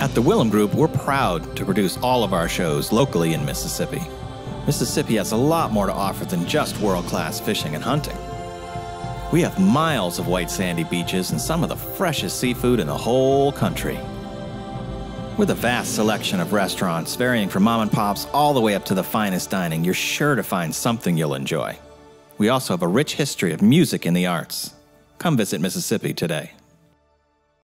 At the Willem Group, we're proud to produce all of our shows locally in Mississippi. Mississippi has a lot more to offer than just world class fishing and hunting. We have miles of white sandy beaches and some of the freshest seafood in the whole country. With a vast selection of restaurants, varying from mom and pops all the way up to the finest dining, you're sure to find something you'll enjoy. We also have a rich history of music and the arts. Come visit Mississippi today.